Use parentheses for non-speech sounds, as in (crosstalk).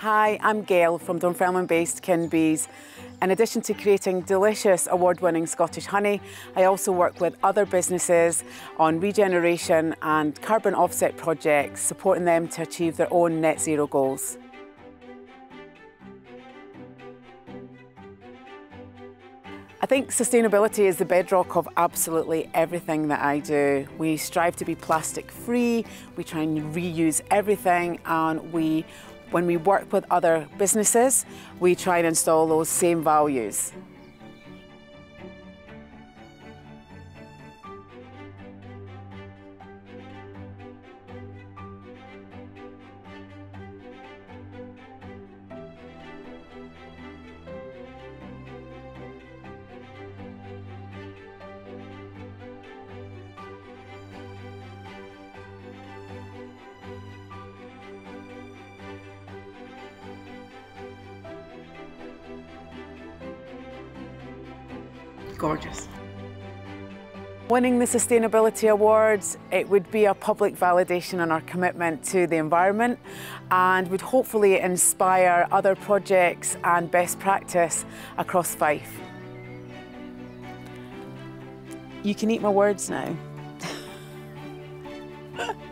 Hi, I'm Gail from Dunfermline-based Kinbees. In addition to creating delicious award-winning Scottish honey, I also work with other businesses on regeneration and carbon offset projects, supporting them to achieve their own net zero goals. I think sustainability is the bedrock of absolutely everything that I do. We strive to be plastic free, we try and reuse everything and we when we work with other businesses, we try and install those same values. gorgeous. Winning the Sustainability Awards, it would be a public validation on our commitment to the environment and would hopefully inspire other projects and best practice across Fife. You can eat my words now. (laughs)